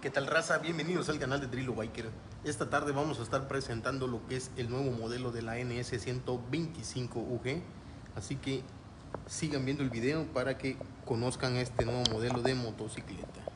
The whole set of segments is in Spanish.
¿Qué tal raza? Bienvenidos al canal de Drillo Biker. Esta tarde vamos a estar presentando lo que es el nuevo modelo de la NS 125 UG. Así que sigan viendo el video para que conozcan este nuevo modelo de motocicleta.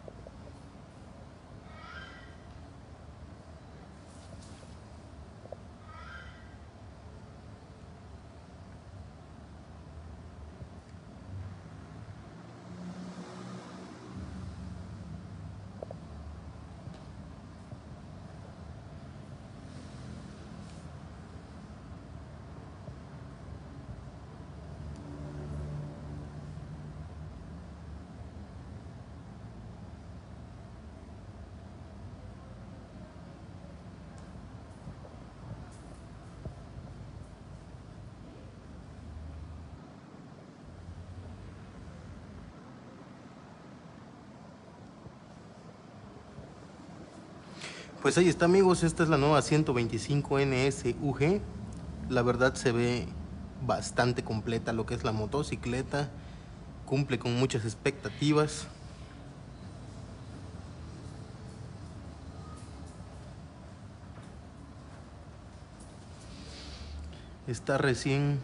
Pues ahí está amigos, esta es la nueva 125 NS UG. La verdad se ve bastante completa lo que es la motocicleta. Cumple con muchas expectativas. Está recién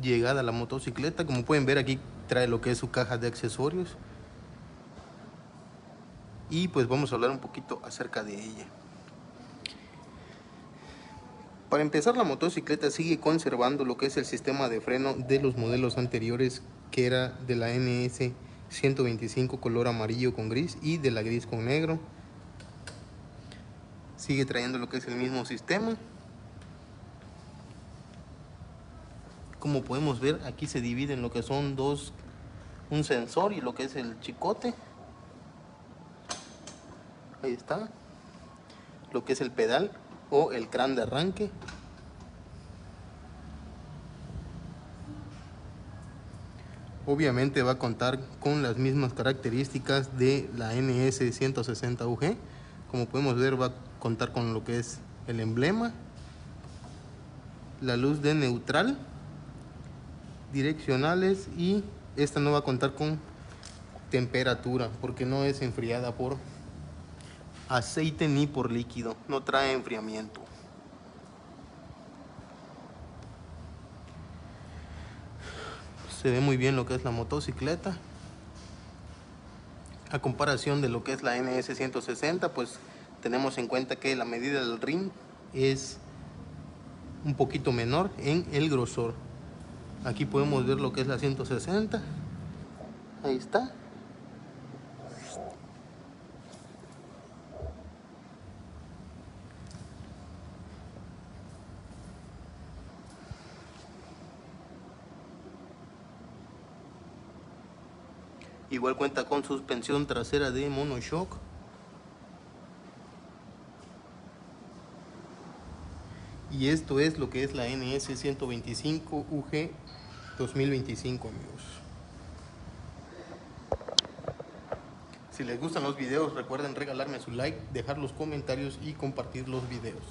llegada la motocicleta. Como pueden ver aquí trae lo que es su caja de accesorios y pues vamos a hablar un poquito acerca de ella. Para empezar la motocicleta sigue conservando lo que es el sistema de freno de los modelos anteriores que era de la NS 125 color amarillo con gris y de la gris con negro. Sigue trayendo lo que es el mismo sistema. Como podemos ver aquí se divide en lo que son dos, un sensor y lo que es el chicote ahí está. Lo que es el pedal o el crán de arranque. Obviamente va a contar con las mismas características de la NS 160 UG como podemos ver va a contar con lo que es el emblema la luz de neutral direccionales y esta no va a contar con temperatura porque no es enfriada por aceite ni por líquido, no trae enfriamiento. Se ve muy bien lo que es la motocicleta. A comparación de lo que es la NS 160, pues tenemos en cuenta que la medida del ring es un poquito menor en el grosor. Aquí podemos ver lo que es la 160. Ahí está. Igual cuenta con suspensión trasera de monoshock. Y esto es lo que es la NS 125 UG 2025 amigos. Si les gustan los videos recuerden regalarme su like, dejar los comentarios y compartir los videos.